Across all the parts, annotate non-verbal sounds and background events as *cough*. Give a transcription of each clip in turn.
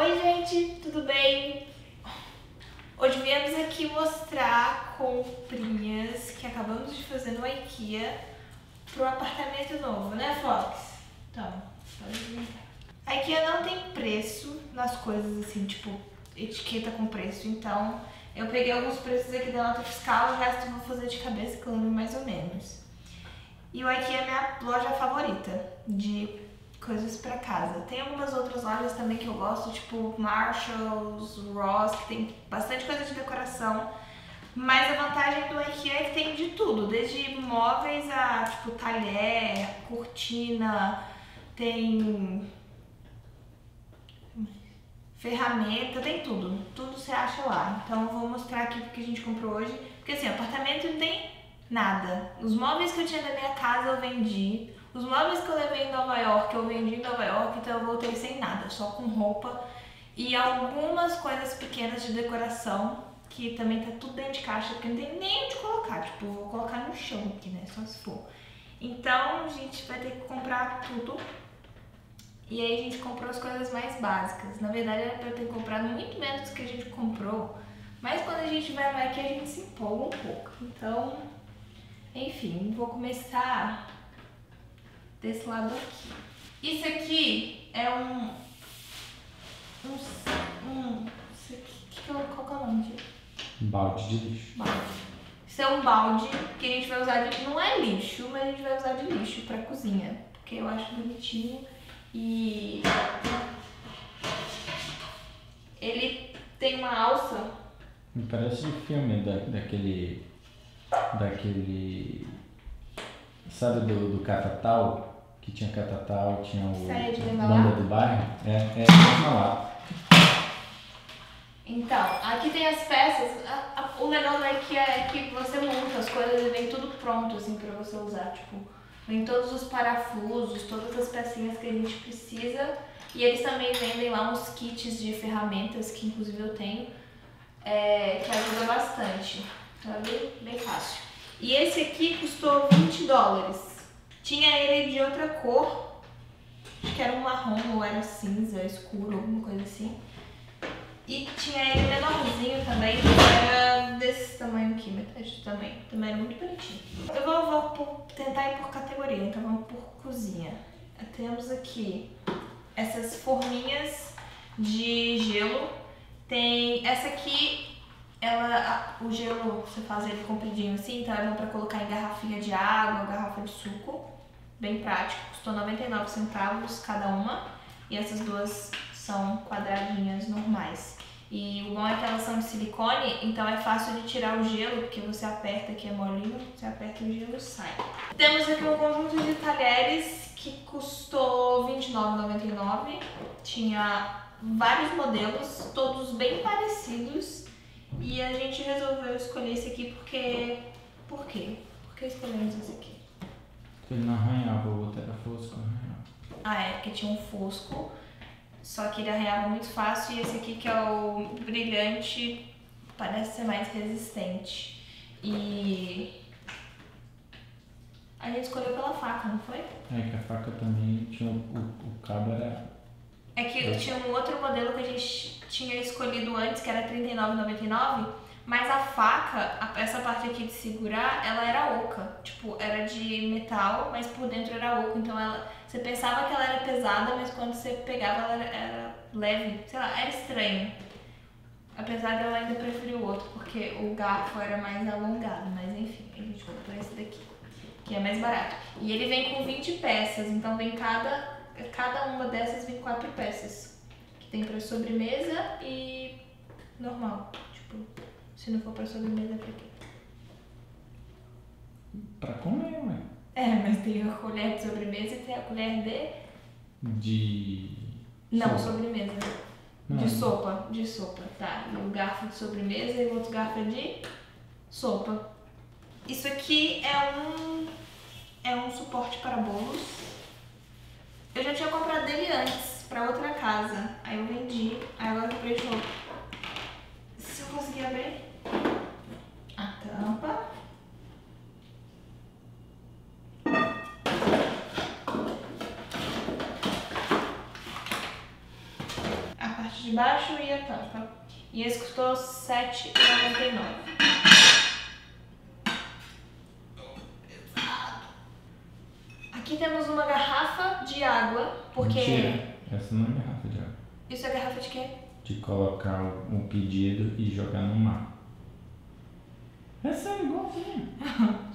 Oi gente, tudo bem? Hoje viemos aqui mostrar comprinhas que acabamos de fazer no IKEA pro apartamento novo, né Fox? Então, pode vir. A IKEA não tem preço nas coisas assim, tipo, etiqueta com preço, então eu peguei alguns preços aqui da nota fiscal, o resto eu vou fazer de cabeça que eu lembro mais ou menos. E o IKEA é minha loja favorita de coisas para casa. Tem algumas outras lojas também que eu gosto, tipo Marshalls, Ross, que tem bastante coisa de decoração. Mas a vantagem do IKEA é que tem de tudo, desde móveis a tipo talher, cortina, tem ferramenta, tem tudo. Tudo você acha lá. Então eu vou mostrar aqui o que a gente comprou hoje. Porque assim, apartamento não tem nada. Os móveis que eu tinha da minha casa eu vendi. Os móveis que eu levei em Nova York, eu vendi em Nova York, então eu voltei sem nada, só com roupa e algumas coisas pequenas de decoração, que também tá tudo dentro de caixa, porque não tem nem onde colocar, tipo, vou colocar no chão aqui, né, só se for. Então, a gente vai ter que comprar tudo. E aí a gente comprou as coisas mais básicas. Na verdade, era pra ter comprado muito menos do que a gente comprou. Mas quando a gente vai lá aqui, a gente se empolga um pouco. Então, enfim, vou começar desse lado aqui. Isso aqui é um... Um... um isso aqui, que que é, qual que é o nome disso? Balde de lixo. Balde. Isso é um balde que a gente vai usar de... Não é lixo, mas a gente vai usar de lixo pra cozinha. Porque eu acho bonitinho e... Ele tem uma alça. Me parece de filme da, daquele... Daquele... Sabe do, do Catatal? Que tinha Catatal, tinha o... Série de Banda Demalá? do Bairro. É, é lá. Então, aqui tem as peças. A- a- o legal do IKEA é que você monta as coisas e vem tudo pronto, assim, pra você usar. Tipo, vem todos os parafusos, todas as pecinhas que a gente precisa. E eles também vendem lá uns kits de ferramentas, que inclusive eu tenho, é, que ajuda bastante. Então é bem, bem fácil. E esse aqui custou 20 dólares. Tinha ele de outra cor, acho que era um marrom ou era cinza escuro, alguma coisa assim. E tinha ele menorzinho também, que era desse tamanho aqui, metade do tamanho. Também era muito bonitinho. Eu vou, vou por- tentar ir por categoria, então vamos por cozinha. Temos aqui essas forminhas de gelo. Tem essa aqui, ela, o gelo você faz ele compridinho assim, então é bom pra colocar em garrafinha de água, garrafa de suco. Bem prático, custou 99 centavos cada uma. E essas duas são quadradinhas normais. E o bom é que elas são de silicone, então é fácil de tirar o gelo, porque você aperta aqui é molinho, você aperta o gelo sai. Temos aqui um conjunto de talheres que custou R$ 29,99. Tinha vários modelos, todos bem parecidos. E a gente resolveu escolher esse aqui porque... Por quê? Por que escolhemos esse aqui? Ele não arranhava, o outro era fosco, arranhava. Ah, é, porque tinha um fosco, só que ele arranhava muito fácil e esse aqui que é o brilhante parece ser mais resistente. E a gente escolheu pela faca, não foi? É que a faca também tinha o, o, o cabo era. É que tinha um outro modelo que a gente tinha escolhido antes, que era R$39,99, mas a faca, essa parte aqui de segurar, ela era oca. Tipo, era de metal, mas por dentro era oco. Então ela, você pensava que ela era pesada, mas quando você pegava ela era, era leve. Sei lá, era estranho. Apesar dela ainda preferir o outro, porque o garfo era mais alongado. Mas enfim, a gente comprou esse daqui, que é mais barato. E ele vem com 20 peças, então vem cada cada uma dessas vem quatro peças. Que tem pra sobremesa e normal. Tipo, se não for pra sobremesa, é pra quê? Pra comer, ué. É, mas tem a colher de sobremesa e tem a colher de. De. Não, Sopa. sobremesa. Não, De sopa. De sopa, tá. O garfo de sobremesa e o outro garfo é de sopa. Isso aqui é um. É um suporte para bolos. Eu já tinha comprado dele antes, pra outra casa. Aí eu vendi, aí agora eu comprei de novo. Se eu conseguir abrir A parte de de baixo e a tampa. E esse custou R$ 7,99. Aqui temos uma garrafa de água, porque. Mentira. Essa não é garrafa de água. Isso é garrafa de quê? De colocar um pedido e jogar no mar. Essa é igualzinha. *laughs*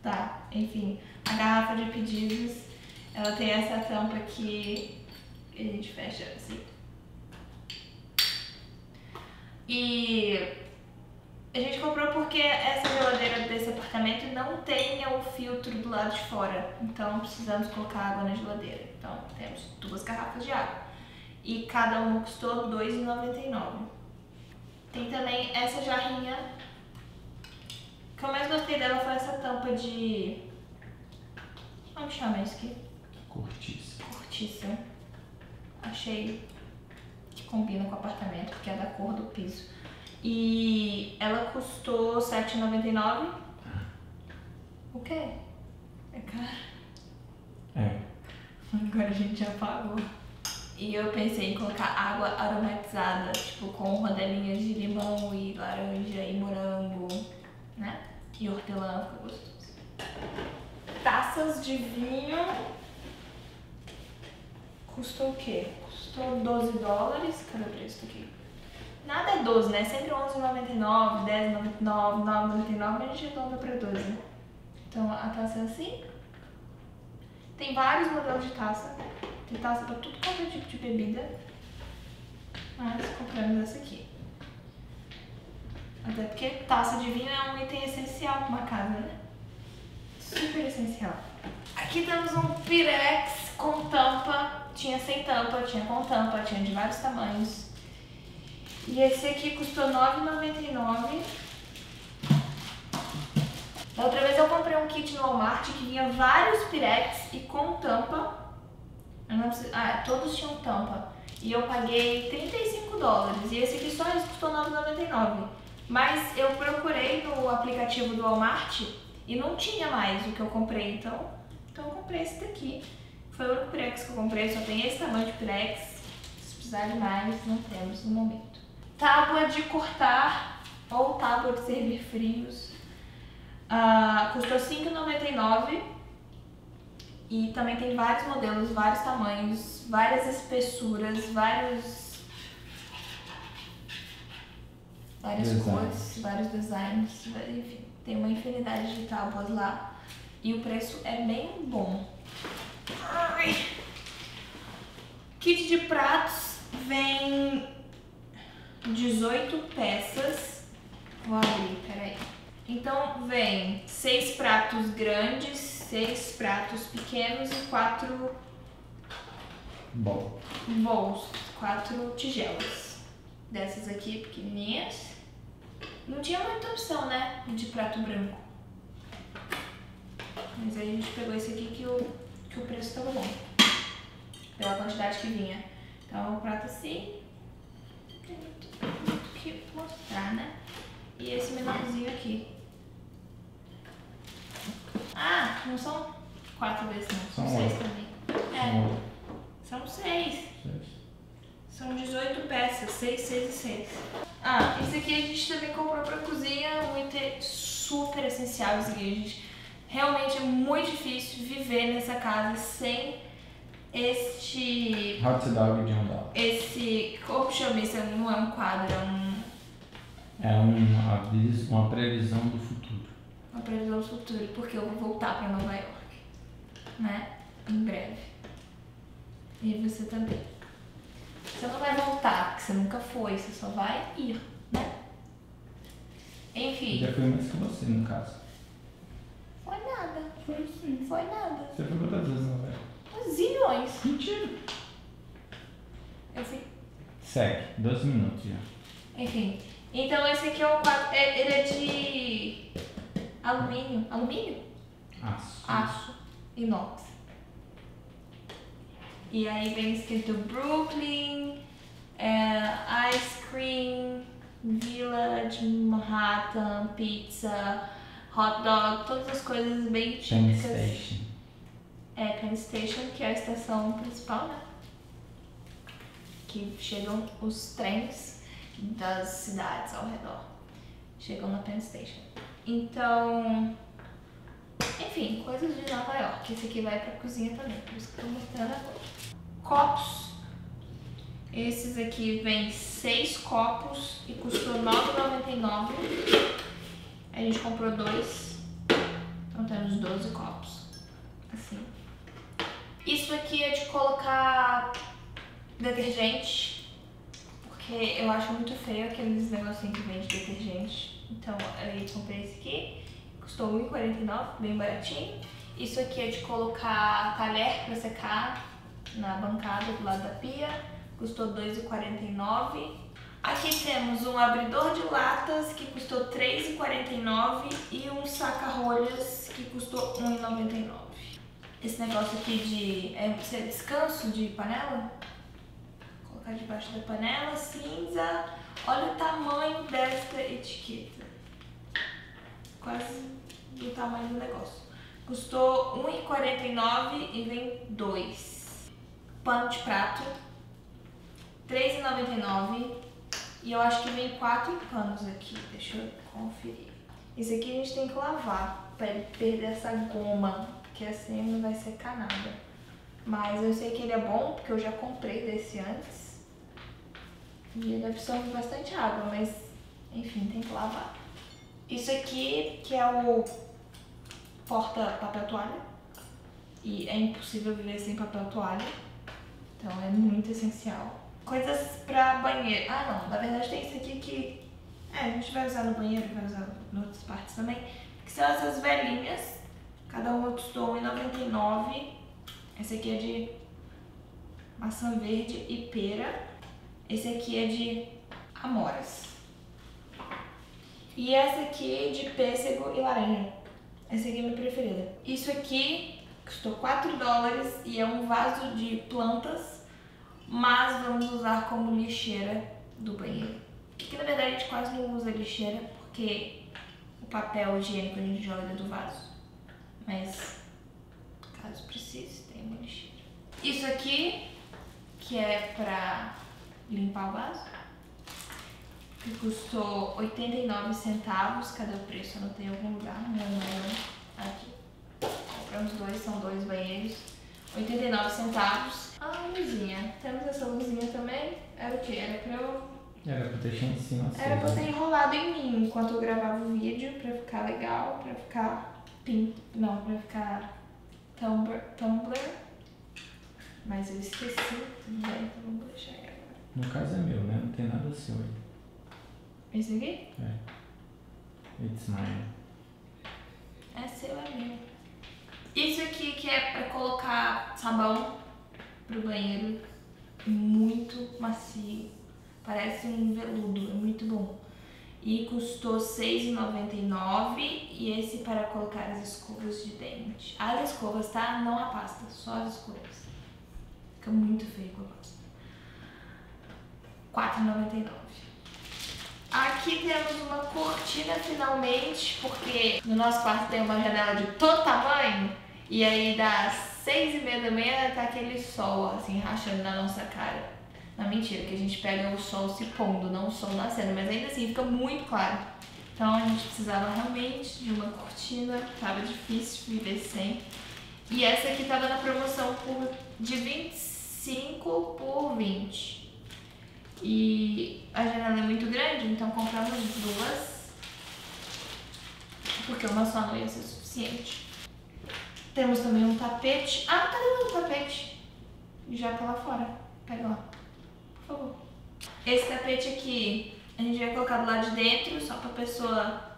Tá, enfim. A garrafa de pedidos, ela tem essa tampa aqui que a gente fecha assim. E a gente comprou porque essa geladeira desse apartamento não tem o filtro do lado de fora. Então precisamos colocar água na geladeira. Então temos duas garrafas de água. E cada uma custou R$ 2,99. Tem também essa jarrinha. O que eu mais gostei dela foi essa tampa de. Como chama isso aqui? Cortiça. Cortiça. Achei que combina com o apartamento, porque é da cor do piso. E ela custou R$ 7,99. O quê? É caro. É. Agora a gente já pagou. E eu pensei em colocar água aromatizada, tipo com rodelinhas de limão e laranja e morango, né? E hortelã, fica gostoso. Taças de vinho. Custou o quê? Custou 12 dólares. Cadê o preço aqui? Nada é 12, né? Sempre 11,99, 10,99, 9,99, mas a gente arredonda pra 12. Então a taça é assim. Tem vários modelos de taça. Tem taça pra tudo quanto é tipo de bebida. Mas compramos essa aqui. Até porque taça de vinho é um item essencial pra uma casa, né? Super essencial. Aqui temos um Pirex com tampa. Tinha sem tampa, tinha com tampa, tinha de vários tamanhos. E esse aqui custou R$ 9,99. Da outra vez eu comprei um kit no Walmart que vinha vários Pirex e com tampa. Ah, todos tinham tampa. E eu paguei 35 dólares. E esse aqui só custou 9,99. Mas eu procurei no aplicativo do Walmart e não tinha mais o que eu comprei. Então, então eu comprei esse daqui. Foi o único Pirex que eu comprei. Só tem esse tamanho de Pirex. Se precisar de mais, não temos no momento. Tábua de cortar ou tábua de servir frios. Ah, custou R$ 5,99. E também tem vários modelos, vários tamanhos, várias espessuras, vários. várias Designs. cores, vários designs, enfim, tem uma infinidade de tábuas lá. E o preço é bem bom. Ai. Kit de pratos vem 18 peças. Vou abrir, peraí. Então vem seis pratos grandes, seis pratos pequenos e quatro Bom. bowls, quatro tigelas. Dessas aqui pequenininhas. Não tinha muita opção, né? De prato branco. Mas aí a gente pegou esse aqui que o, que o preço estava bom. Pela quantidade que vinha. Então o prato assim. Tem muito, muito o que mostrar, né? E esse menorzinho aqui. Ah, não são quatro vezes não, são, São seis oito. também. É, são seis. São 18 peças, 6, 6 e 6. Ah, esse aqui a gente também comprou pra cozinha, um item super essencial. A gente, realmente é muito difícil viver nessa casa sem este. Hot dog de um dólar. Esse. Como chama isso? Não é um quadro, é um, É uma, avis- uma previsão do futuro. uma previsão do futuro, porque eu vou voltar pra Nova York. Né? Em breve. E você também. Você não vai voltar, porque você nunca foi, você só vai ir, né? Eu Enfim, já fui mais que você, no caso. Nada. Foi nada. Você foi quantas vezes na novela? Zilhões. Mentira. Eu fui. Segue. 12 minutos já. Enfim. Então esse aqui é o quadro. é- Ele é de alumínio. Alumínio? Aço. Aço. Inox. E aí vem escrito Brooklyn, é, Ice Cream, Village, Manhattan, Pizza, Hot Dog, todas as coisas bem Penn típicas. Station. É, Penn Station, que é a estação principal, né? que chegam os trens das cidades ao redor. Chegam na Penn Station. Então, enfim, coisas de Nova York. Esse aqui vai pra cozinha também, por isso que eu tô mostrando agora. Copos. Esses aqui vem seis copos e custou R$ 9,99. A gente comprou dois. Então temos 12 copos. Assim. Isso aqui é de colocar detergente. Porque eu acho muito feio aqueles negocinhos que vende detergente. Então eu comprei esse aqui. Custou R$1,49, bem baratinho. Isso aqui é de colocar talher para secar na bancada do lado da pia. Custou R$2,49. Aqui temos um abridor de latas que custou R$3,49 e um saca-rolhas que custou R$1,99. Esse negócio aqui de é, descanso de panela, Vou colocar debaixo da panela, cinza. Olha o tamanho desta etiqueta. Quase do tamanho do negócio. Custou R$1,49 e vem dois. Pano de prato, R$3,99. E eu acho que vem quatro panos aqui. Deixa eu conferir. Esse aqui a gente tem que lavar para ele perder essa goma, porque assim não vai secar nada. Mas eu sei que ele é bom, porque eu já comprei desse antes. E ele absorve bastante água, mas enfim, tem que lavar. Isso aqui, que é o porta papel toalha. E é impossível viver sem papel toalha. Então é muito essencial. Coisas pra banheiro. Ah não, na verdade tem isso aqui que é, a gente vai usar no banheiro, vai usar em outras partes também. Que são essas velhinhas. Cada uma custou R$1,99. Esse aqui é de maçã verde e pera. Esse aqui é de amoras. E essa aqui de pêssego e laranja. Essa aqui é minha preferida. Isso aqui custou 4 dólares e é um vaso de plantas, mas vamos usar como lixeira do banheiro. Aqui na verdade a gente quase não usa lixeira porque o papel higiênico a gente joga dentro do vaso. Mas caso precise, tem uma lixeira. Isso aqui, que é pra limpar o vaso que custou 89 centavos, cadê o preço? Eu não tenho algum lugar, não é aqui. Compramos dois, são dois banheiros, 89 centavos. Ah, luzinha, temos essa luzinha também, era o que? Era pra eu... Era pra deixar em cima Era pra ter enrolado em mim enquanto eu gravava o vídeo, pra ficar legal, pra ficar pink, não, pra ficar tumbler, tumbler. Mas eu esqueci, tudo bem, então vamos deixar aí agora. No caso é meu, né? Não tem nada seu aí. Esse aqui? É. It's mine. É seu, é meu. Isso aqui que é pra colocar sabão pro banheiro. Muito macio. Parece um veludo, é muito bom. E custou R$ 6,99 e esse para colocar as escovas de dente. As escovas, tá? Não a pasta, só as escovas. Fica muito feio com a pasta. R$ 4,99. Aqui temos uma cortina finalmente, porque no nosso quarto tem uma janela de todo tamanho. E aí das seis e meia da manhã tá aquele sol assim rachando na nossa cara. Não, mentira, que a gente pega o sol se pondo, não o sol nascendo, mas ainda assim fica muito claro. Então a gente precisava realmente de uma cortina, tava difícil viver sem. E essa aqui tava na promoção por, de 25 por 20. E a janela é muito grande, então compramos duas. Porque uma só não ia ser suficiente. Temos também um tapete. Ah, cadê o tapete? Já tá lá fora. Pega lá. Por favor. Esse tapete aqui, a gente vai colocar do lado de dentro, só pra pessoa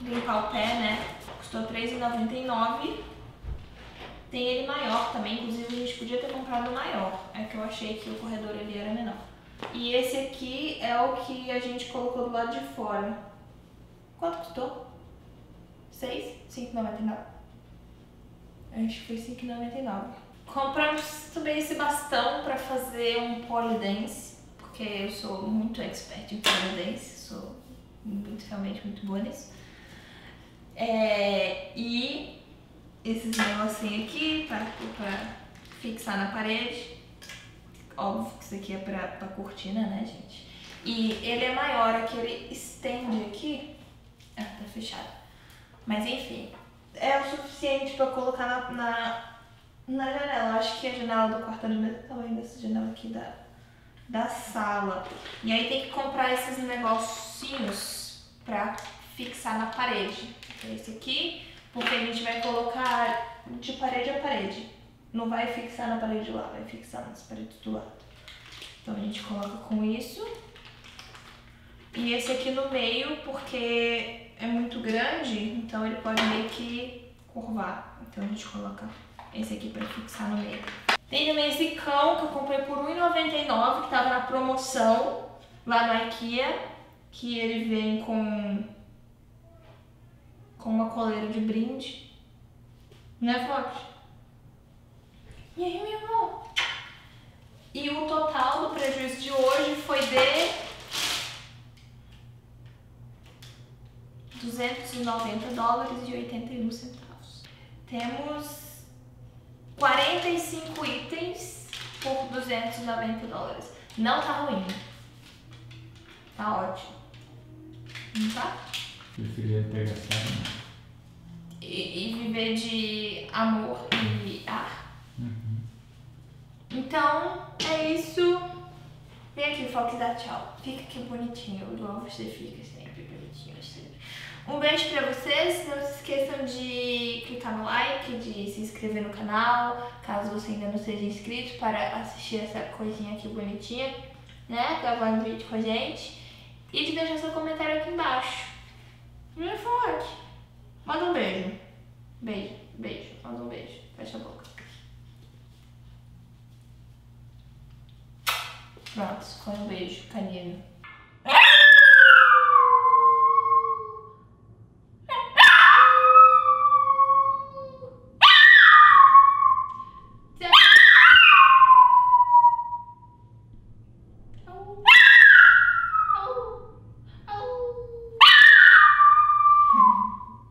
limpar o pé, né? Custou R$3,99. Tem ele maior também, inclusive a gente podia ter comprado maior. É que eu achei que o corredor ali era menor. E esse aqui é o que a gente colocou do lado de fora. Quanto custou? 6? 5,99. Acho que foi 5,99. Compramos também esse bastão para fazer um polidense, porque eu sou muito expert em polidense, sou muito, realmente muito boa nisso. É, e esses negocinhos aqui para fixar na parede óbvio que isso aqui é pra, pra cortina, né, gente? E ele é maior, aqui ele estende aqui. Ah, tá fechado. Mas enfim, é o suficiente pra colocar na, na, na janela. Acho que a janela do quarto é do mesmo tamanho dessa janela aqui da, da sala. E aí tem que comprar esses negocinhos pra fixar na parede. Esse aqui, porque a gente vai colocar de parede a parede. Não vai fixar na parede lá, vai fixar nas paredes do lado. Então a gente coloca com isso. E esse aqui no meio, porque é muito grande, então ele pode meio que curvar. Então a gente coloca esse aqui pra fixar no meio. Tem também esse cão que eu comprei por R$1,99, que tava na promoção lá no Ikea, que ele vem com, com uma coleira de brinde. Né, Fox? E aí, meu amor? E o total do prejuízo de hoje foi de 290 dólares e 81 centavos. Temos 45 itens por 290 dólares. Não tá ruim. Tá ótimo. Não tá? Preferia né? E, e viver de amor e ar. Então, é isso. Vem aqui, Fox, dá tchau. Fica aqui bonitinho, igual você fica sempre bonitinho. Sempre. Um beijo pra vocês. Não se esqueçam de clicar no like, de se inscrever no canal, caso você ainda não seja inscrito, para assistir essa coisinha aqui bonitinha, né? Gravando vídeo com a gente. E de deixar seu comentário aqui embaixo. Não é forte. Manda um beijo. Beijo, beijo. Manda um beijo. Fecha a boca. Pronto, foi um beijo canino. Tchau.